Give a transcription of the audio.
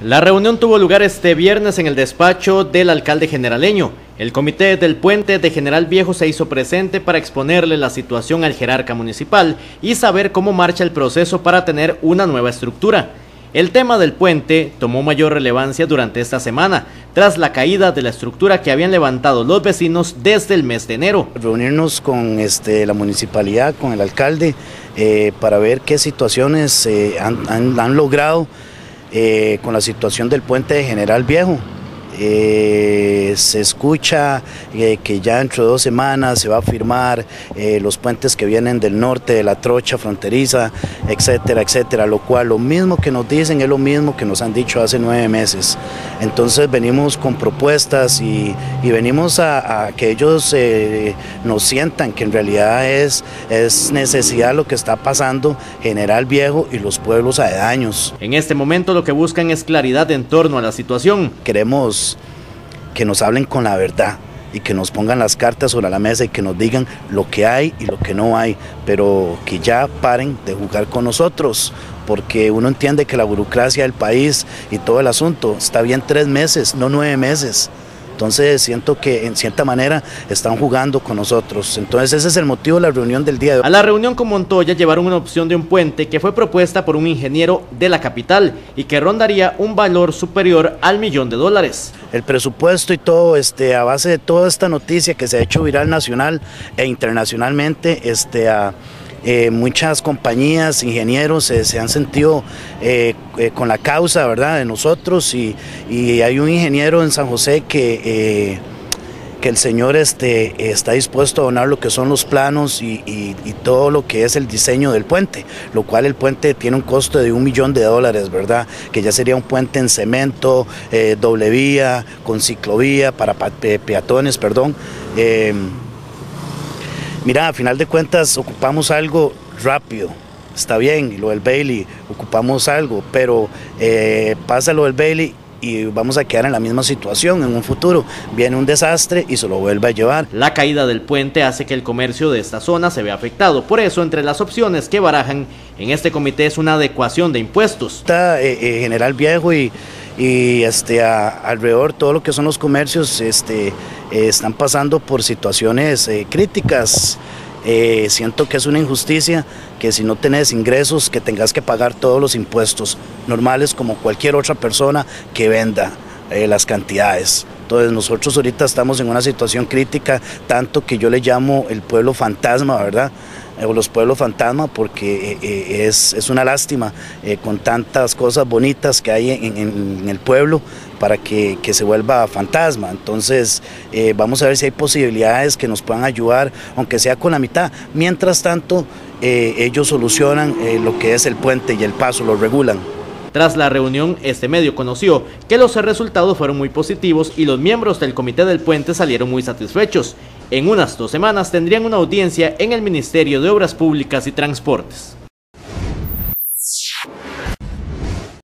La reunión tuvo lugar este viernes en el despacho del alcalde generaleño. El comité del puente de General Viejo se hizo presente para exponerle la situación al jerarca municipal y saber cómo marcha el proceso para tener una nueva estructura. El tema del puente tomó mayor relevancia durante esta semana, tras la caída de la estructura que habían levantado los vecinos desde el mes de enero. Reunirnos con este, la municipalidad, con el alcalde, eh, para ver qué situaciones eh, han logrado eh, con la situación del puente de General Viejo. Eh, se escucha eh, que ya dentro de dos semanas se va a firmar eh, los puentes que vienen del norte, de la trocha fronteriza, etcétera, etcétera, lo cual lo mismo que nos dicen es lo mismo que nos han dicho hace nueve meses. Entonces venimos con propuestas y, venimos a, que ellos nos sientan que en realidad es, es necesidad lo que está pasando General Viejo y los pueblos aledaños. En este momento lo que buscan es claridad en torno a la situación. Queremos que nos hablen con la verdad y que nos pongan las cartas sobre la mesa y que nos digan lo que hay y lo que no hay, pero que ya paren de jugar con nosotros, porque uno entiende que la burocracia del país y todo el asunto está bien tres meses, no nueve meses. Entonces siento que en cierta manera están jugando con nosotros. Entonces ese es el motivo de la reunión del día de hoy. A la reunión con Montoya llevaron una opción de un puente que fue propuesta por un ingeniero de la capital y que rondaría un valor superior al millón de dólares. El presupuesto y todo, este, a base de toda esta noticia que se ha hecho viral nacional e internacionalmente, este, a eh, muchas compañías, ingenieros eh, se han sentido eh, con la causa ¿verdad? de nosotros y, hay un ingeniero en San José que, que el señor este, está dispuesto a donar lo que son los planos y, todo lo que es el diseño del puente, lo cual el puente tiene un costo de un millón de dólares, ¿verdad? Que ya sería un puente en cemento, doble vía, con ciclovía, para peatones, perdón. Mira, a final de cuentas ocupamos algo rápido, está bien, lo del Bailey, ocupamos algo, pero eh, pasa lo del Bailey y vamos a quedar en la misma situación en un futuro. Viene un desastre y se lo vuelve a llevar. La caída del puente hace que el comercio de esta zona se vea afectado. Por eso, entre las opciones que barajan en este comité es una adecuación de impuestos. Está eh, eh, General Viejo y y este, alrededor todo lo que son los comercios este, eh, están pasando por situaciones eh, críticas. Eh, siento que es una injusticia que si no tenés ingresos que tengas que pagar todos los impuestos normales como cualquier otra persona que venda las cantidades. Entonces nosotros ahorita estamos en una situación crítica, tanto que yo le llamo el pueblo fantasma, ¿verdad? o los pueblos fantasma porque eh, eh, es, una lástima eh, con tantas cosas bonitas que hay en, el pueblo para que, se vuelva fantasma. Entonces vamos a ver si hay posibilidades que nos puedan ayudar, aunque sea con la mitad. Mientras tanto, ellos solucionan lo que es el puente y el paso, lo regulan. Tras la reunión, este medio conoció que los resultados fueron muy positivos y los miembros del Comité del Puente salieron muy satisfechos. En unas dos semanas tendrían una audiencia en el Ministerio de Obras Públicas y Transportes.